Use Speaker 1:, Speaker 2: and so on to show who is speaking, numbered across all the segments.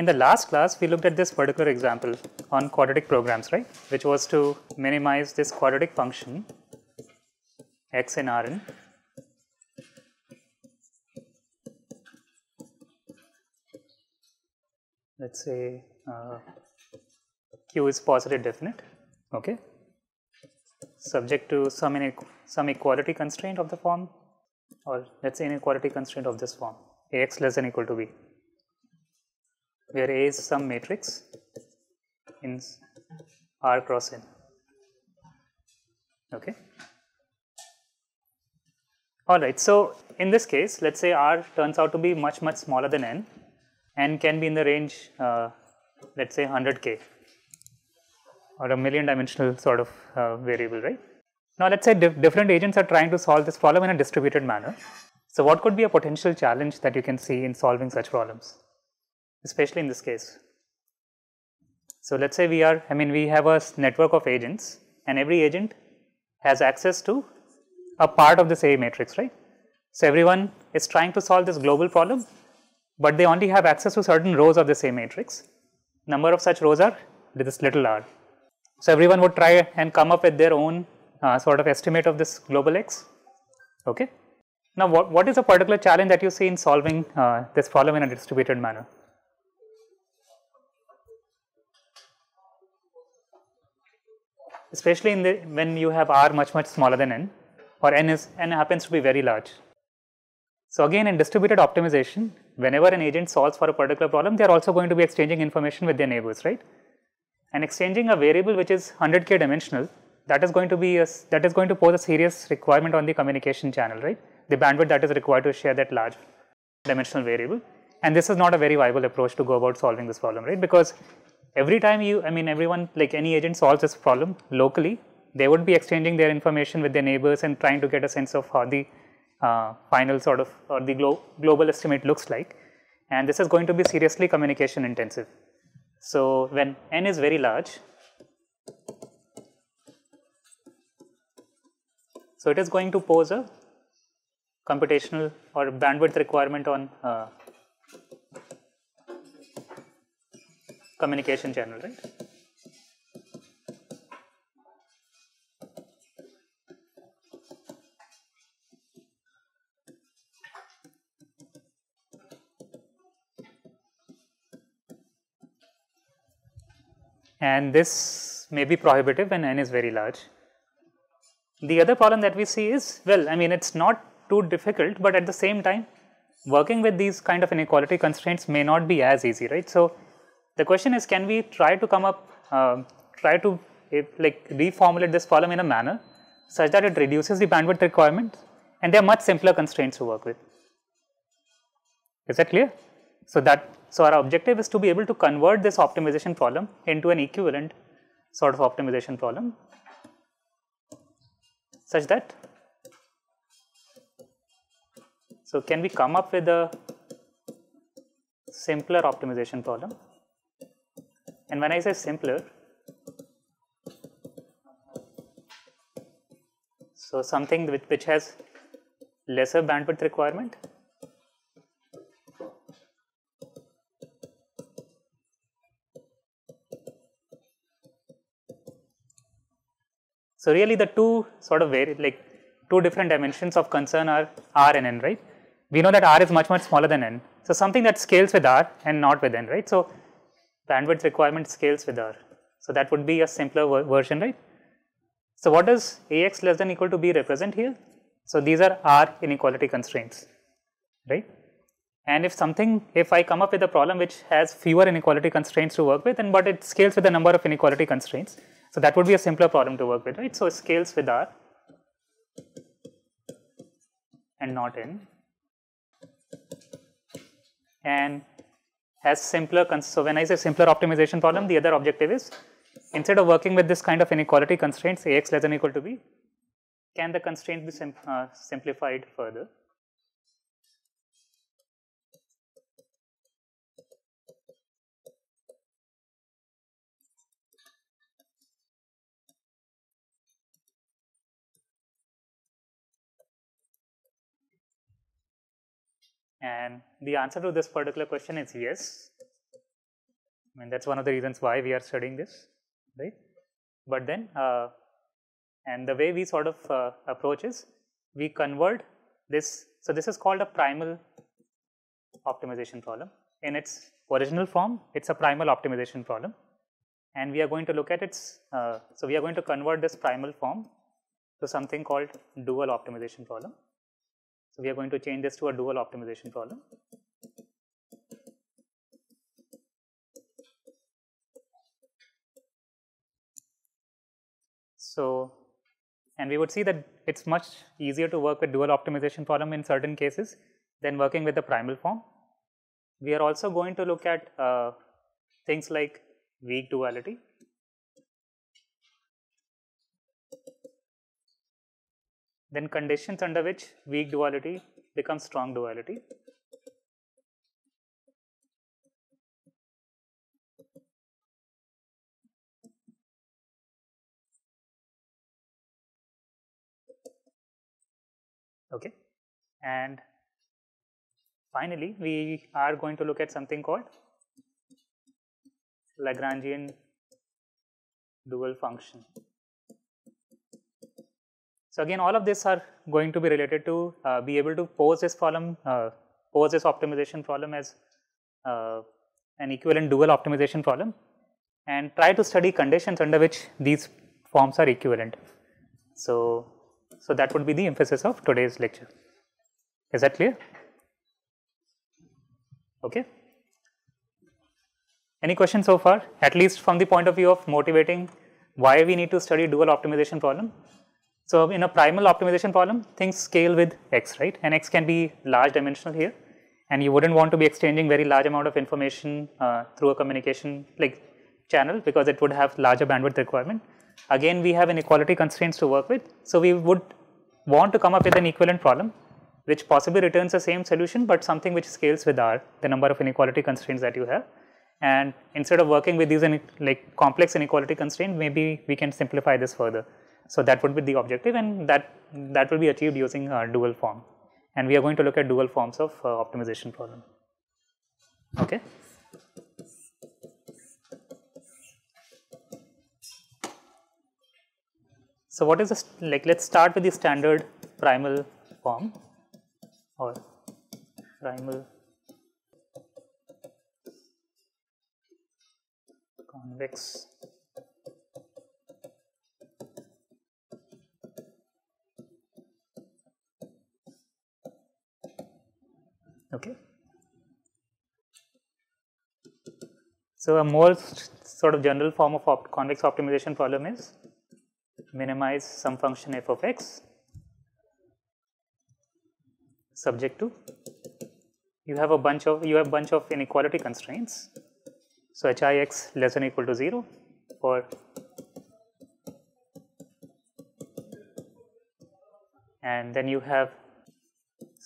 Speaker 1: In the last class, we looked at this particular example on quadratic programs, right? Which was to minimize this quadratic function x in Rn let's say uh, q is positive definite, okay, subject to some some equality constraint of the form or let's say inequality constraint of this form ax less than equal to b where A is some matrix in R cross N. Okay. All right. So, in this case, let us say R turns out to be much much smaller than N and can be in the range uh, let us say 100 k or a million dimensional sort of uh, variable, right. Now, let us say dif different agents are trying to solve this problem in a distributed manner. So, what could be a potential challenge that you can see in solving such problems? Especially in this case. So, let us say we are I mean we have a network of agents and every agent has access to a part of this A matrix right. So, everyone is trying to solve this global problem, but they only have access to certain rows of this A matrix. Number of such rows are this little r. So, everyone would try and come up with their own uh, sort of estimate of this global x. Okay. Now, what, what is a particular challenge that you see in solving uh, this problem in a distributed manner? Especially in the when you have r much much smaller than n or n is n happens to be very large. So, again in distributed optimization whenever an agent solves for a particular problem they are also going to be exchanging information with their neighbors right? And exchanging a variable which is 100 k dimensional that is going to be a, that is going to pose a serious requirement on the communication channel right? The bandwidth that is required to share that large dimensional variable. And this is not a very viable approach to go about solving this problem right? Because every time you, I mean, everyone, like any agent solves this problem locally, they would be exchanging their information with their neighbors and trying to get a sense of how the uh, final sort of or the glo global estimate looks like. And this is going to be seriously communication intensive. So, when n is very large, so it is going to pose a computational or bandwidth requirement on uh, communication channel, right. And this may be prohibitive when n is very large. The other problem that we see is, well, I mean, it's not too difficult, but at the same time, working with these kind of inequality constraints may not be as easy, right. So, the question is can we try to come up, uh, try to if, like reformulate this problem in a manner such that it reduces the bandwidth requirement and there are much simpler constraints to work with. Is that clear? So, that so our objective is to be able to convert this optimization problem into an equivalent sort of optimization problem such that so can we come up with a simpler optimization problem and when I say simpler, so something which, which has lesser bandwidth requirement. So really the two sort of like two different dimensions of concern are R and N, right? We know that R is much, much smaller than N. So something that scales with R and not with N, right? So bandwidth requirement scales with R. So, that would be a simpler ver version, right. So, what does Ax less than equal to b represent here? So, these are R inequality constraints, right. And if something, if I come up with a problem which has fewer inequality constraints to work with and but it scales with the number of inequality constraints. So, that would be a simpler problem to work with, right. So, it scales with R and not n and has simpler, so when I say simpler optimization problem, the other objective is instead of working with this kind of inequality constraints Ax less than equal to b, can the constraint be sim uh, simplified further? And the answer to this particular question is yes. I mean, that's one of the reasons why we are studying this, right? But then, uh, and the way we sort of uh, approach is we convert this. So, this is called a primal optimization problem. In its original form, it's a primal optimization problem. And we are going to look at its, uh, so we are going to convert this primal form to something called dual optimization problem. We are going to change this to a dual optimization problem. So, and we would see that it's much easier to work with dual optimization problem in certain cases than working with the primal form. We are also going to look at uh, things like weak duality. Then conditions under which weak duality becomes strong duality. Okay. And finally, we are going to look at something called Lagrangian dual function. So, again all of these are going to be related to uh, be able to pose this problem, uh, pose this optimization problem as uh, an equivalent dual optimization problem and try to study conditions under which these forms are equivalent. So, so that would be the emphasis of today's lecture. Is that clear? Okay. Any questions so far? At least from the point of view of motivating why we need to study dual optimization problem. So, in a primal optimization problem, things scale with x, right? And x can be large dimensional here, and you wouldn't want to be exchanging very large amount of information uh, through a communication like channel because it would have larger bandwidth requirement. Again, we have inequality constraints to work with. So, we would want to come up with an equivalent problem which possibly returns the same solution, but something which scales with r, the number of inequality constraints that you have. And instead of working with these like complex inequality constraints, maybe we can simplify this further. So, that would be the objective and that, that will be achieved using a dual form. And we are going to look at dual forms of uh, optimization problem. Okay. So, what is this like let us start with the standard primal form or primal convex okay. So, a more sort of general form of convex optimization problem is minimize some function f of x subject to you have a bunch of you have bunch of inequality constraints. So, h i x less than equal to 0 for and then you have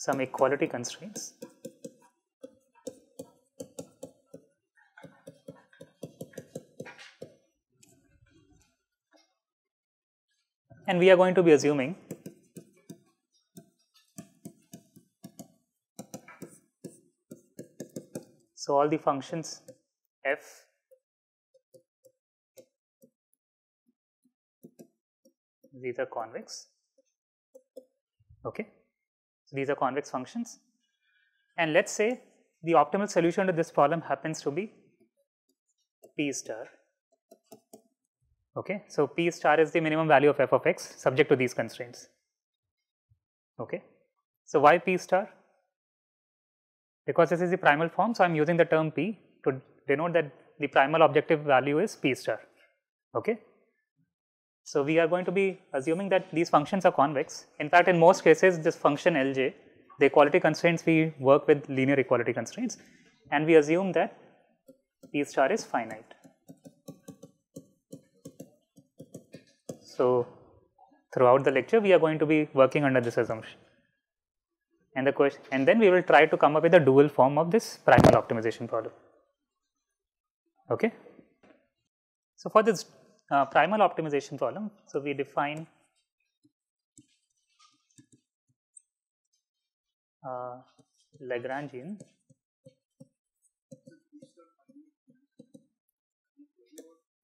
Speaker 1: some equality constraints and we are going to be assuming so all the functions f these are convex. Okay? So these are convex functions. And let's say the optimal solution to this problem happens to be p star Okay. So, P star is the minimum value of f of x subject to these constraints. Okay. So, why P star? Because this is the primal form, so I am using the term P to denote that the primal objective value is P star. Okay. So, we are going to be assuming that these functions are convex. In fact, in most cases this function Lj, the equality constraints we work with linear equality constraints and we assume that P star is finite. So, throughout the lecture we are going to be working under this assumption and the question and then we will try to come up with a dual form of this primal optimization problem. Okay. So, for this uh, primal optimization problem, so we define uh, Lagrangian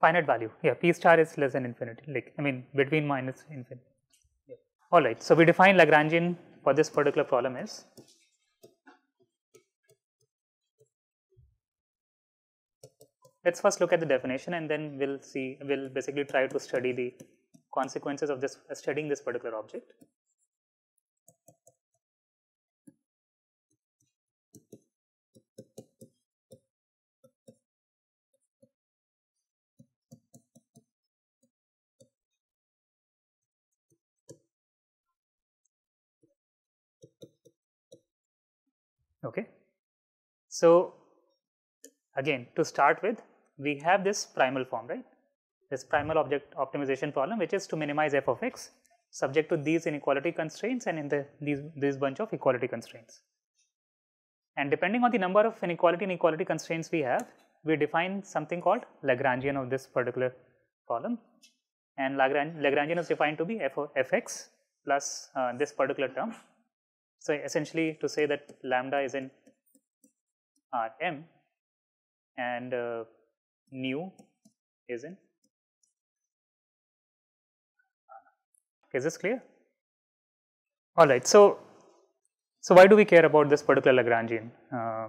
Speaker 1: finite value. Yeah, p star is less than infinity, like I mean between minus infinity. Yeah. All right. So we define Lagrangian for this particular problem is let's first look at the definition and then we'll see we'll basically try to study the consequences of this uh, studying this particular object. Okay. So, again to start with we have this primal form right this primal object optimization problem which is to minimize f of x subject to these inequality constraints and in the these this bunch of equality constraints. And depending on the number of inequality and equality constraints we have, we define something called Lagrangian of this particular problem and Lagrangian is defined to be f of fx plus uh, this particular term. So, essentially to say that lambda is in Rm and uh, nu is in Is this clear? All right. So, so why do we care about this particular Lagrangian? Uh,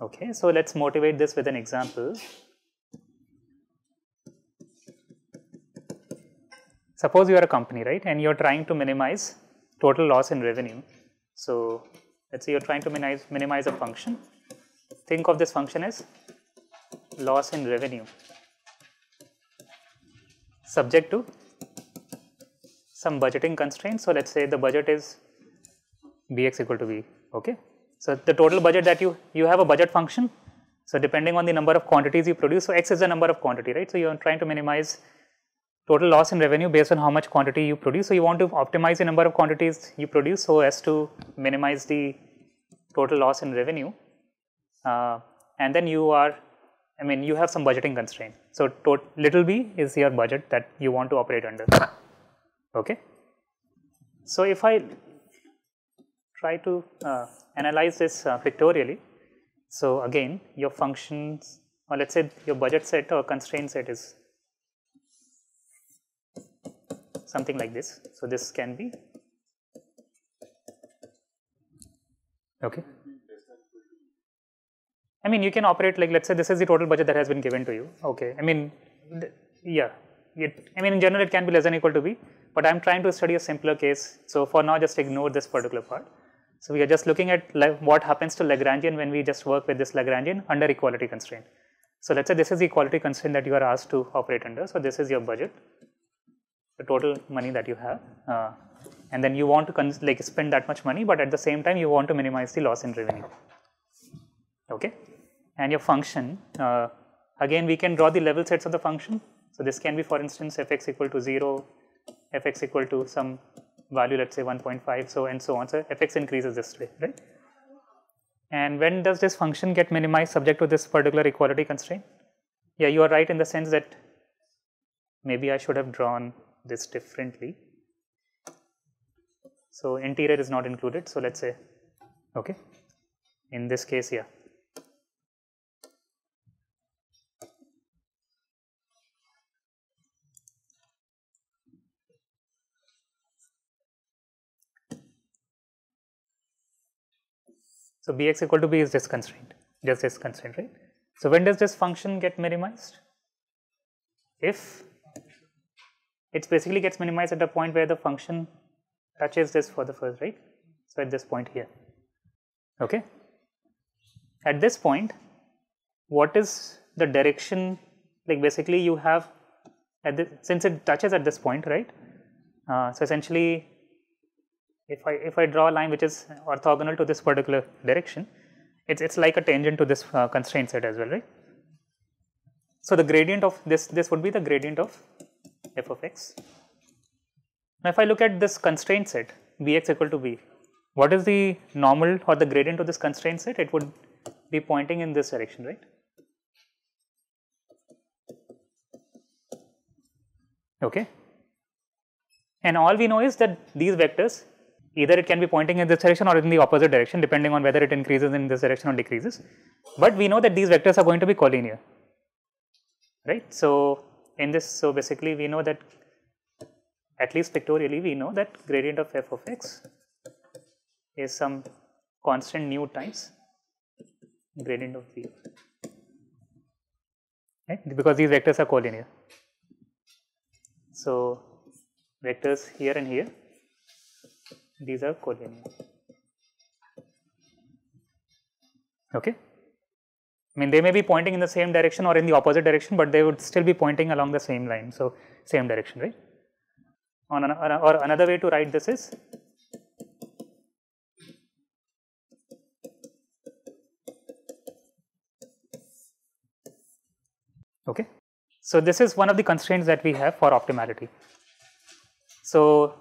Speaker 1: okay. So let's motivate this with an example. Suppose you are a company, right, and you're trying to minimize total loss in revenue. So let's say you're trying to minimize minimize a function. Think of this function as loss in revenue subject to some budgeting constraints. So, let us say the budget is Bx equal to b. okay. So, the total budget that you, you have a budget function. So, depending on the number of quantities you produce, so X is the number of quantity, right. So, you are trying to minimize total loss in revenue based on how much quantity you produce. So, you want to optimize the number of quantities you produce so as to minimize the total loss in revenue. Uh, and then you are, I mean, you have some budgeting constraint. So, little b is your budget that you want to operate under. Okay. So, if I try to uh, analyze this uh, pictorially, so again your functions or let us say your budget set or constraint set is something like this. So, this can be okay. I mean you can operate like let us say this is the total budget that has been given to you okay. I mean yeah it, I mean in general it can be less than equal to b but I am trying to study a simpler case. So, for now just ignore this particular part. So, we are just looking at what happens to Lagrangian when we just work with this Lagrangian under equality constraint. So, let us say this is the equality constraint that you are asked to operate under. So, this is your budget, the total money that you have uh, and then you want to like spend that much money, but at the same time you want to minimize the loss in revenue. Okay. And your function, uh, again we can draw the level sets of the function. So, this can be for instance fx equal to 0, fx equal to some value let us say 1.5 so and so on. So, fx increases this way right. And when does this function get minimized subject to this particular equality constraint? Yeah, you are right in the sense that maybe I should have drawn this differently. So, interior is not included. So, let us say okay in this case yeah So, Bx equal to B is just constraint, just this constraint, right. So, when does this function get minimized? If it basically gets minimized at the point where the function touches this for the first, right. So, at this point here, okay. At this point, what is the direction like basically you have at this since it touches at this point, right. Uh, so, essentially if I if I draw a line which is orthogonal to this particular direction, it's it's like a tangent to this uh, constraint set as well, right? So the gradient of this this would be the gradient of f of x. Now if I look at this constraint set bx equal to b, what is the normal or the gradient of this constraint set? It would be pointing in this direction, right? Okay. And all we know is that these vectors either it can be pointing in this direction or in the opposite direction depending on whether it increases in this direction or decreases. But we know that these vectors are going to be collinear, right. So, in this, so basically we know that at least pictorially we know that gradient of f of x is some constant nu times gradient of v right because these vectors are collinear. So, vectors here and here these are collinear okay. I mean they may be pointing in the same direction or in the opposite direction, but they would still be pointing along the same line. So, same direction right. An, or another way to write this is okay. So, this is one of the constraints that we have for optimality. So,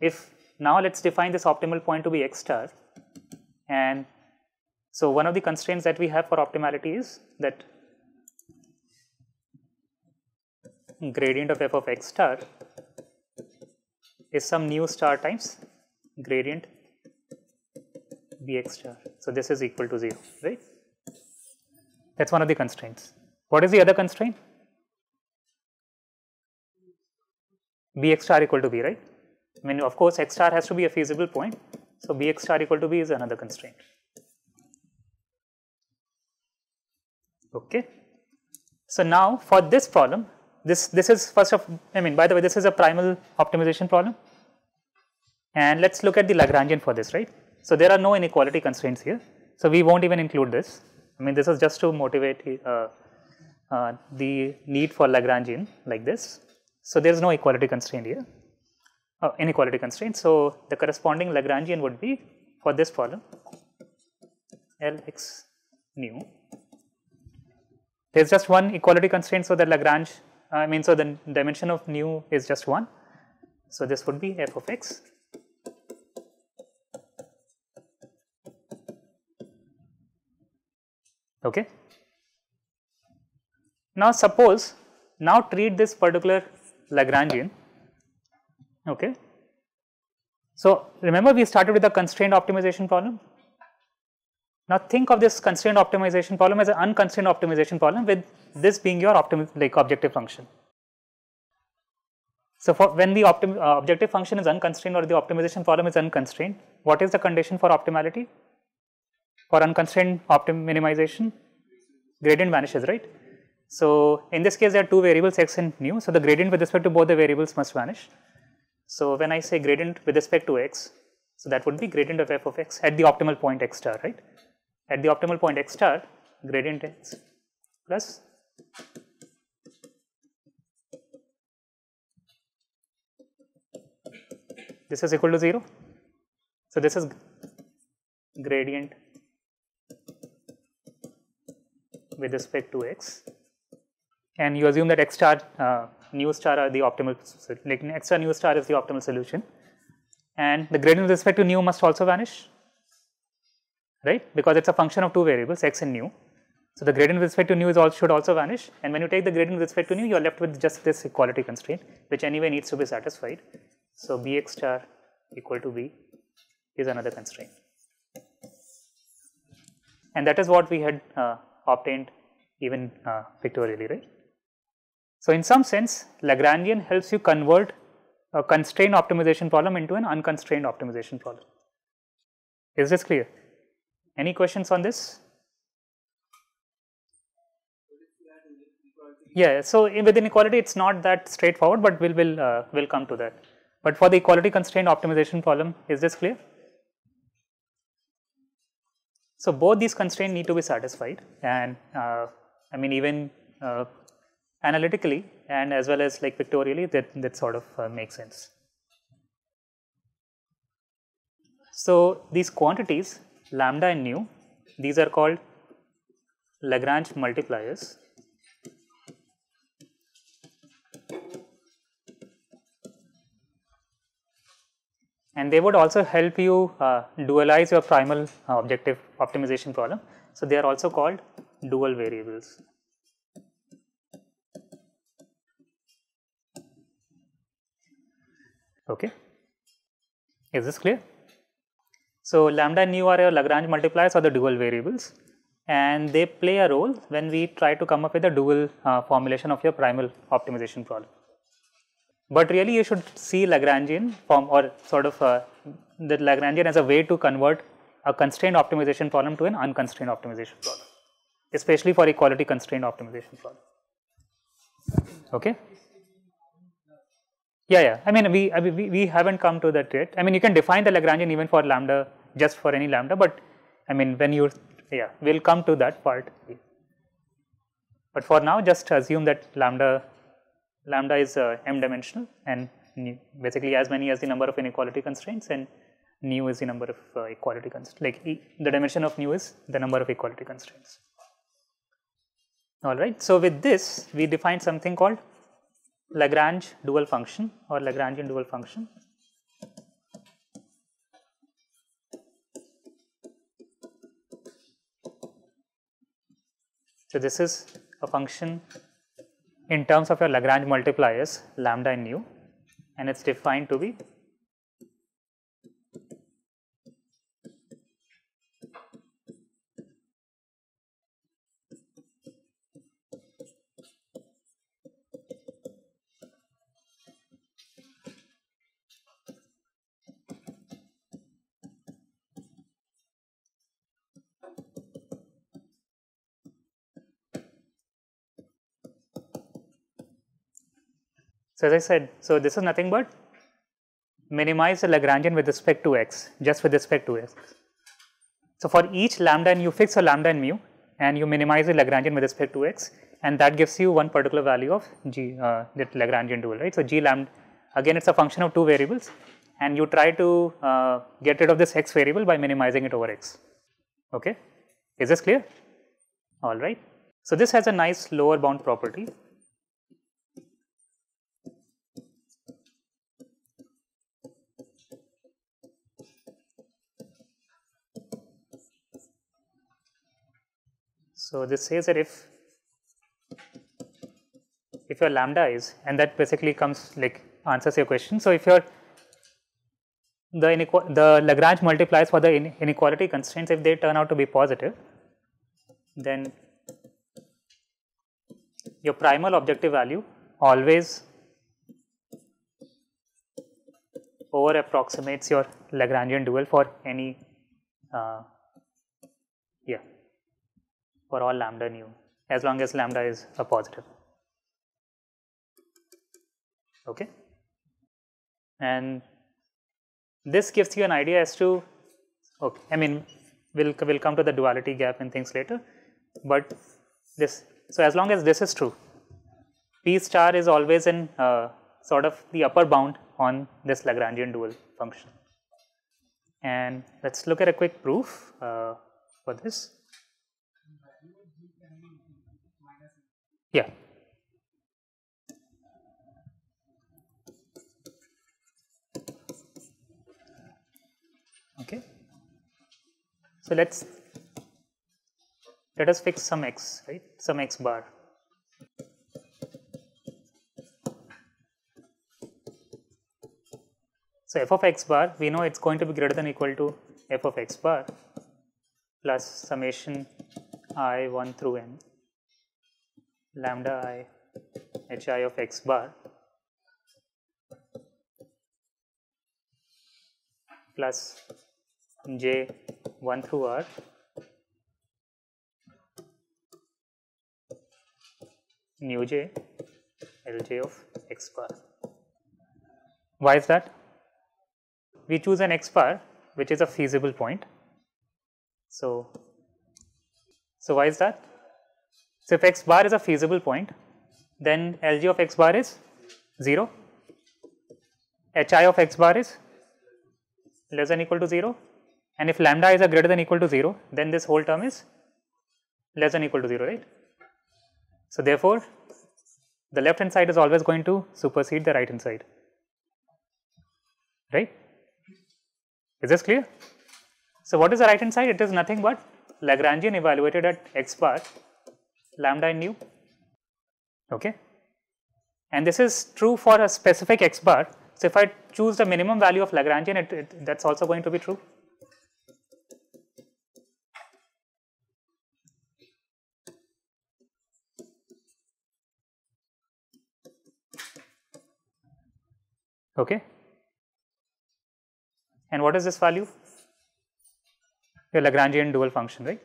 Speaker 1: if now let us define this optimal point to be x star and so one of the constraints that we have for optimality is that gradient of f of x star is some nu star times gradient bx star. So, this is equal to 0, right. That is one of the constraints. What is the other constraint? bx star equal to b, right. I mean of course, x star has to be a feasible point. So, bx star equal to b is another constraint. Okay. So, now for this problem, this, this is first of, I mean by the way this is a primal optimization problem and let us look at the Lagrangian for this, right. So, there are no inequality constraints here. So, we not even include this. I mean this is just to motivate uh, uh, the need for Lagrangian like this. So, there is no equality constraint here, uh, inequality constraint. So, the corresponding Lagrangian would be for this problem Lx nu. There is just one equality constraint. So, the Lagrange I mean so the dimension of nu is just 1. So, this would be f of x okay. Now, suppose now treat this particular Lagrangian okay. So, remember we started with the constrained optimization problem. Now, think of this constrained optimization problem as an unconstrained optimization problem with this being your like objective function. So, for when the uh, objective function is unconstrained or the optimization problem is unconstrained, what is the condition for optimality? For unconstrained optim minimization, gradient vanishes, right? So, in this case there are two variables x and nu. So, the gradient with respect to both the variables must vanish. So, when I say gradient with respect to x, so that would be gradient of f of x at the optimal point x star, right? At the optimal point x star, gradient x plus this is equal to 0. So, this is gradient with respect to x and you assume that x star uh, nu star are the optimal like x star nu star is the optimal solution and the gradient with respect to nu must also vanish right because it is a function of two variables x and nu. So, the gradient with respect to nu is also should also vanish and when you take the gradient with respect to nu you are left with just this equality constraint which anyway needs to be satisfied. So, bx star equal to b is another constraint and that is what we had uh, obtained even uh, pictorially right. So, in some sense Lagrangian helps you convert a constrained optimization problem into an unconstrained optimization problem. Is this clear? Any questions on this? Yeah, so with inequality it's not that straightforward, but we'll will uh, will come to that. But for the equality constraint optimization problem, is this clear? So both these constraints need to be satisfied, and uh, I mean even uh, analytically and as well as like pictorially, that that sort of uh, makes sense. So these quantities lambda and nu, these are called Lagrange multipliers and they would also help you uh, dualize your primal uh, objective optimization problem. So, they are also called dual variables. Okay. Is this clear? So, lambda and nu are your Lagrange multipliers or the dual variables and they play a role when we try to come up with a dual uh, formulation of your primal optimization problem. But really you should see Lagrangian form or sort of uh, the Lagrangian as a way to convert a constrained optimization problem to an unconstrained optimization problem, especially for equality constrained optimization problem. Okay. Yeah, yeah. I mean, we, I mean, we, we haven't come to that yet. I mean, you can define the Lagrangian even for lambda, just for any lambda, but I mean, when you, yeah, we'll come to that part. But for now, just assume that lambda, lambda is uh, m dimensional and basically as many as the number of inequality constraints and nu is the number of uh, equality constraints, like e, the dimension of nu is the number of equality constraints. Alright, so with this we define something called Lagrange dual function or Lagrangian dual function. So this is a function in terms of your Lagrange multipliers lambda and nu and it is defined to be So, as I said, so this is nothing but minimize the Lagrangian with respect to x, just with respect to x. So, for each lambda and you fix a lambda and mu and you minimize the Lagrangian with respect to x and that gives you one particular value of g, uh, that Lagrangian dual, right. So, g lambda again it is a function of two variables and you try to uh, get rid of this x variable by minimizing it over x, okay. Is this clear? Alright. So, this has a nice lower bound property So, this says that if if your lambda is and that basically comes like answers your question. So, if your the the Lagrange multipliers for the inequality constraints if they turn out to be positive then your primal objective value always over approximates your Lagrangian dual for any uh, for all lambda nu as long as lambda is a positive. Okay. And this gives you an idea as to, okay, I mean, we'll, we'll come to the duality gap and things later, but this, so as long as this is true, P star is always in uh, sort of the upper bound on this Lagrangian dual function. And let's look at a quick proof uh, for this. Yeah. Okay. So let's let us fix some x, right? Some x bar. So f of x bar, we know it's going to be greater than equal to f of x bar plus summation i 1 through n lambda i h i of x bar plus j 1 through r nu j l j of x bar. Why is that? We choose an x bar which is a feasible point. So, so why is that? So, if x bar is a feasible point, then Lg of x bar is 0, Hi of x bar is less than equal to 0 and if lambda is a greater than equal to 0, then this whole term is less than equal to 0, right. So, therefore, the left hand side is always going to supersede the right hand side, right. Is this clear? So, what is the right hand side? It is nothing but Lagrangian evaluated at x bar lambda nu okay and this is true for a specific x bar. So, if I choose the minimum value of Lagrangian, it, it, that is also going to be true. Okay. And what is this value? Your Lagrangian dual function, right?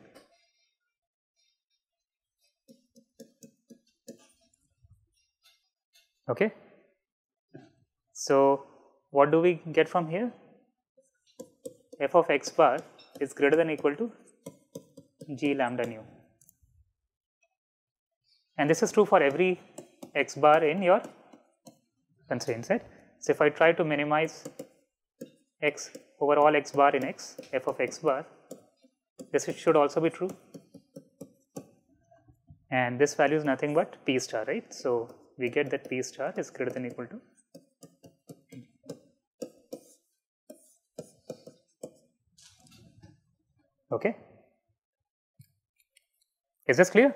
Speaker 1: Okay. So, what do we get from here? f of x bar is greater than equal to g lambda nu. And this is true for every x bar in your constraint set. So, if I try to minimize x over all x bar in x, f of x bar, this should also be true. And this value is nothing but p star, right. So, we get that p star is greater than equal to okay. Is this clear?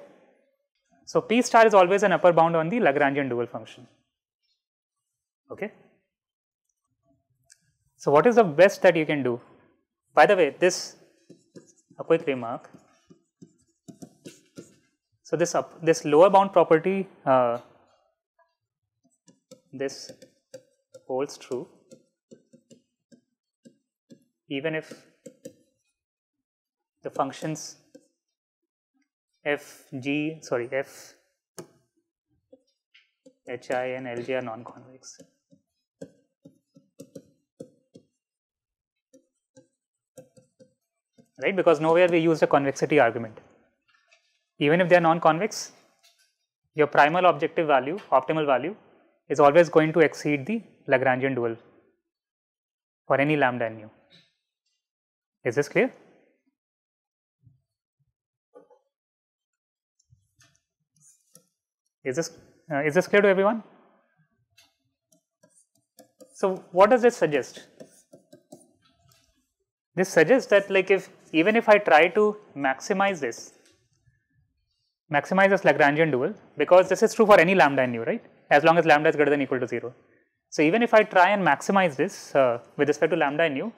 Speaker 1: So, p star is always an upper bound on the Lagrangian dual function. Okay. So, what is the best that you can do? By the way, this a quick remark. So, this up, this lower bound property uh, this holds true even if the functions f g sorry f h i and l j are non convex. Right, because nowhere we used a convexity argument. Even if they are non convex, your primal objective value, optimal value is always going to exceed the Lagrangian dual for any lambda n nu. Is this clear? Is this uh, is this clear to everyone? So, what does this suggest? This suggests that like if even if I try to maximize this, maximize this Lagrangian dual because this is true for any lambda n nu, right? as long as lambda is greater than equal to 0. So, even if I try and maximize this uh, with respect to lambda and nu,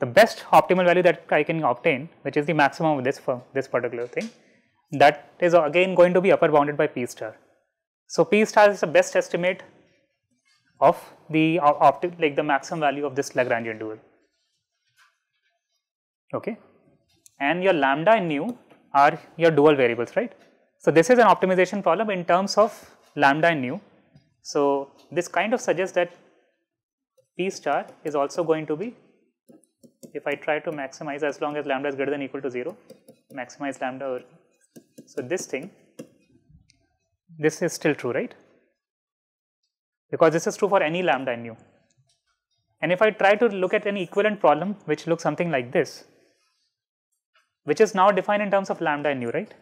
Speaker 1: the best optimal value that I can obtain which is the maximum of this for this particular thing that is again going to be upper bounded by p star. So, p star is the best estimate of the optic like the maximum value of this Lagrangian dual. Okay. And your lambda and nu are your dual variables, right. So, this is an optimization problem in terms of lambda and nu so, this kind of suggests that P star is also going to be if I try to maximize as long as lambda is greater than equal to 0, maximize lambda. So, this thing, this is still true, right? Because this is true for any lambda and nu. And if I try to look at an equivalent problem which looks something like this, which is now defined in terms of lambda and nu, right?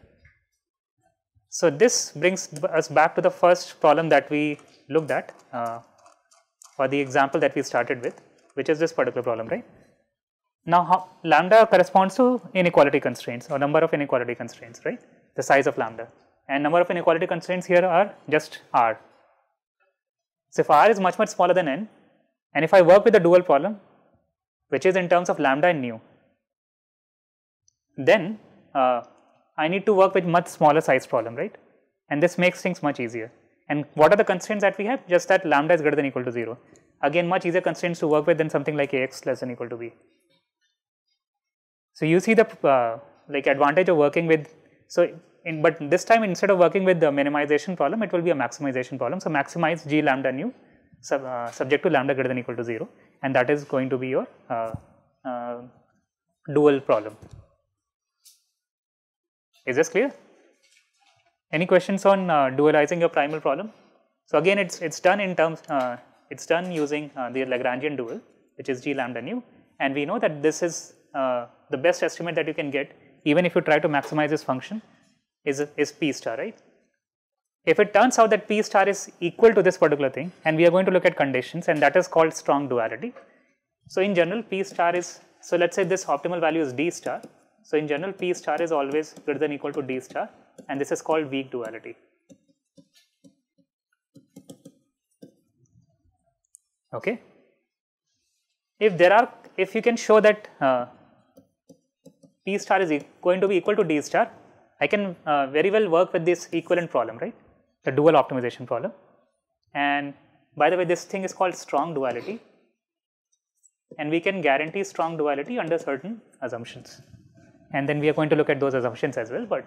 Speaker 1: So, this brings us back to the first problem that we looked at uh, or the example that we started with which is this particular problem right. Now how, lambda corresponds to inequality constraints or number of inequality constraints right the size of lambda and number of inequality constraints here are just r. So if r is much much smaller than n and if I work with the dual problem which is in terms of lambda and nu then uh, I need to work with much smaller size problem right and this makes things much easier. And what are the constraints that we have? Just that lambda is greater than equal to 0. Again, much easier constraints to work with than something like ax less than equal to b. So you see the uh, like advantage of working with, so in, but this time instead of working with the minimization problem, it will be a maximization problem. So maximize g lambda nu sub, uh, subject to lambda greater than equal to 0 and that is going to be your uh, uh dual problem. Is this clear? Any questions on uh, dualizing your primal problem? So again, it's it's done in terms uh, it's done using uh, the Lagrangian dual, which is g lambda nu, and we know that this is uh, the best estimate that you can get, even if you try to maximize this function, is is p star, right? If it turns out that p star is equal to this particular thing, and we are going to look at conditions, and that is called strong duality. So in general, p star is so let's say this optimal value is d star. So in general, p star is always greater than or equal to d star and this is called weak duality. Okay. If there are, if you can show that uh, P star is going to be equal to D star, I can uh, very well work with this equivalent problem, right? The dual optimization problem. And by the way, this thing is called strong duality and we can guarantee strong duality under certain assumptions. And then we are going to look at those assumptions as well, but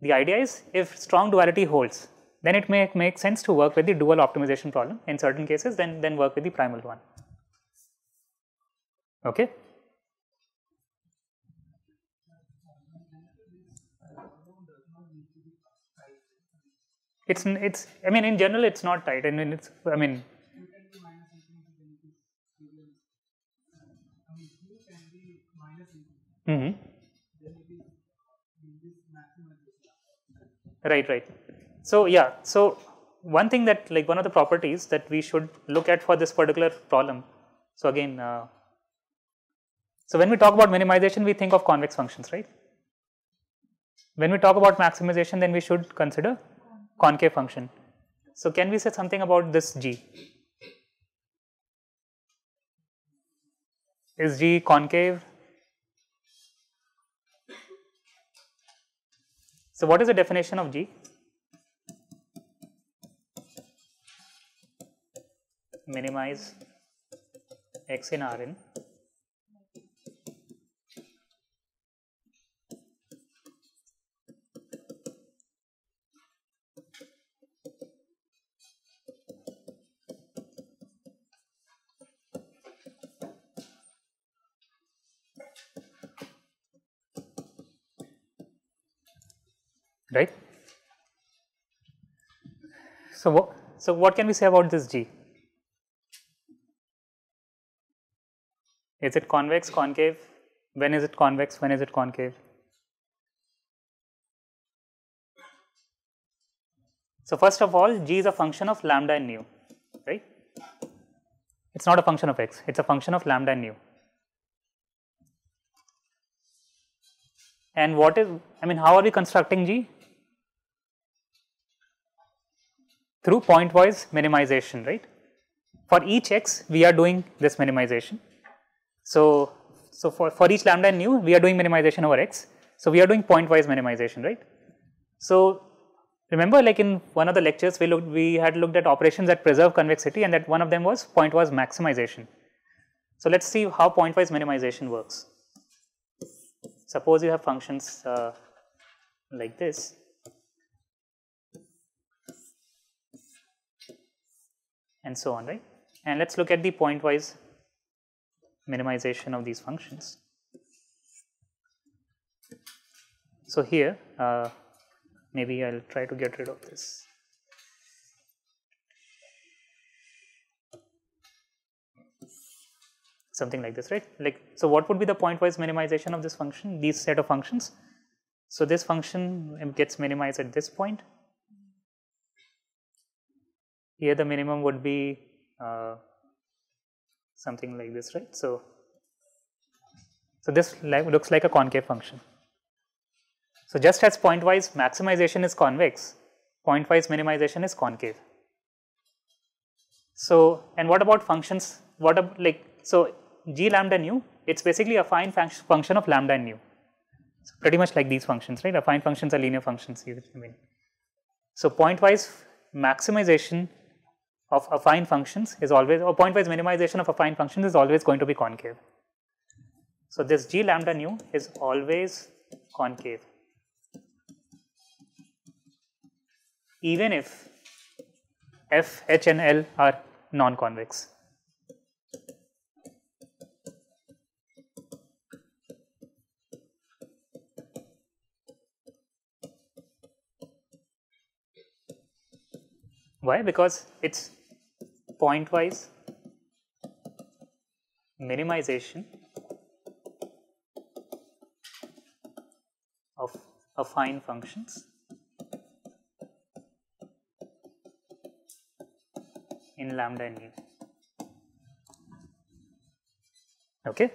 Speaker 1: the idea is if strong duality holds, then it may make sense to work with the dual optimization problem in certain cases, then, then work with the primal one. Okay. It's, it's, I mean, in general, it's not tight. I mean, it's, I mean, Mm-hmm. Right, right. So yeah, so one thing that like one of the properties that we should look at for this particular problem. So again, uh, so when we talk about minimization, we think of convex functions, right? When we talk about maximization, then we should consider concave function. So can we say something about this g? Is g concave So, what is the definition of G? Minimize x in Rn right. So, what, so what can we say about this G? Is it convex, concave? When is it convex, when is it concave? So, first of all G is a function of lambda and nu, right. It is not a function of x, it is a function of lambda and nu. And what is, I mean how are we constructing G? Through pointwise minimization, right. For each x, we are doing this minimization. So, so for, for each lambda and nu, we are doing minimization over x. So, we are doing pointwise minimization, right. So, remember like in one of the lectures, we looked, we had looked at operations that preserve convexity and that one of them was pointwise maximization. So, let us see how pointwise minimization works. Suppose you have functions uh, like this and so on, right. And let us look at the pointwise minimization of these functions. So, here uh, maybe I will try to get rid of this. something like this right like so what would be the pointwise minimization of this function these set of functions so this function gets minimized at this point here the minimum would be uh, something like this, right. So, so this looks like a concave function. So, just as pointwise maximization is convex, pointwise minimization is concave. So, and what about functions? What about like so g lambda nu? It's basically a affine function of lambda and nu. So, pretty much like these functions, right? Affine functions are linear functions. I mean, so pointwise maximization of affine functions is always or pointwise minimization of affine functions is always going to be concave. So, this g lambda nu is always concave even if f, h and l are non-convex. Why? Because it's pointwise minimization of affine functions in lambda and nu. Okay.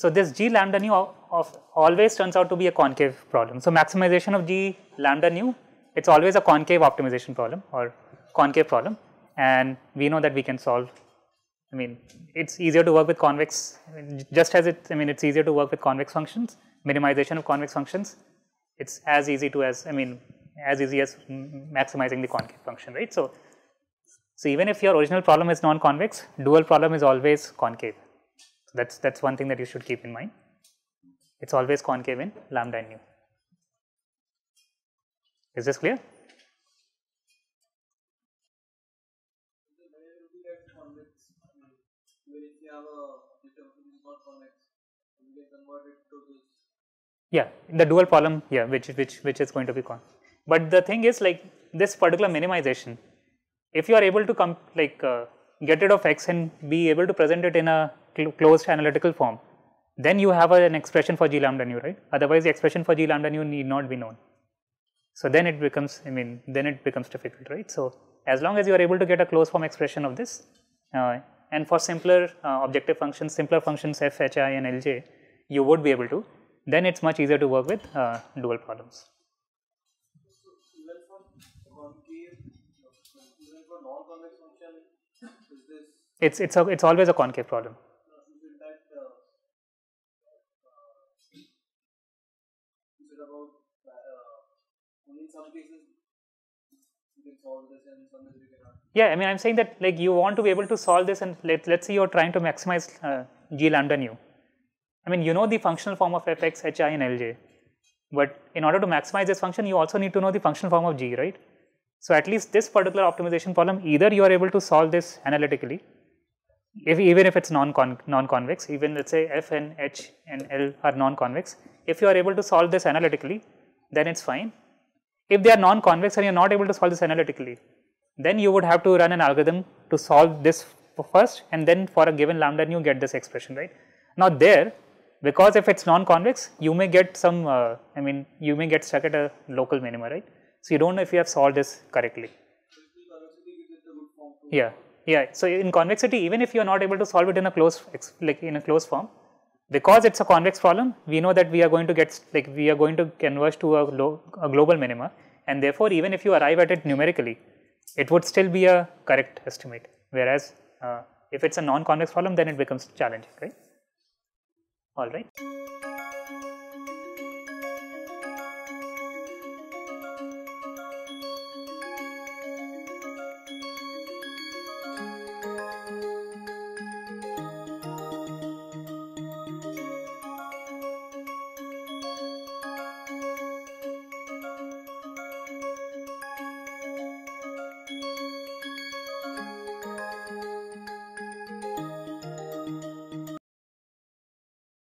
Speaker 1: So, this g lambda nu of always turns out to be a concave problem. So, maximization of g lambda nu it is always a concave optimization problem or concave problem and we know that we can solve. I mean, it's easier to work with convex, just as it, I mean, it's easier to work with convex functions, minimization of convex functions. It's as easy to as, I mean, as easy as maximizing the concave function, right? So, So, even if your original problem is non-convex, dual problem is always concave. So, that is that is one thing that you should keep in mind. It is always concave in lambda and nu. Is this clear? Yeah, the dual problem, yeah, which which which is going to be con. But the thing is like this particular minimization, if you are able to come like uh, get rid of x and be able to present it in a cl closed analytical form, then you have an expression for g lambda nu, right? Otherwise, the expression for g lambda nu need not be known. So then it becomes, I mean, then it becomes difficult, right? So as long as you are able to get a closed form expression of this, uh, and for simpler uh, objective functions, simpler functions f, h, i, and lj, you would be able to. Then it's much easier to work with uh, dual problems. It's it's a, it's always a concave problem. Yeah, I mean, I'm saying that like you want to be able to solve this, and let let's say you're trying to maximize uh, g lambda nu. I mean, you know the functional form of f, x, h, i, and lj, but in order to maximize this function, you also need to know the functional form of g, right? So at least this particular optimization problem, either you are able to solve this analytically, if even if it's non-con non-convex, even let's say f and h and l are non-convex, if you are able to solve this analytically, then it's fine. If they are non-convex and you are not able to solve this analytically, then you would have to run an algorithm to solve this first and then for a given lambda you get this expression, right. Now there, because if it's non-convex, you may get some, uh, I mean, you may get stuck at a local minima, right. So you don't know if you have solved this correctly. Yeah, yeah. So in convexity, even if you are not able to solve it in a closed, like in a closed form, because it's a convex problem, we know that we are going to get like we are going to converge to a, a global minima, and therefore even if you arrive at it numerically, it would still be a correct estimate. Whereas uh, if it's a non-convex problem, then it becomes challenging, right? All right.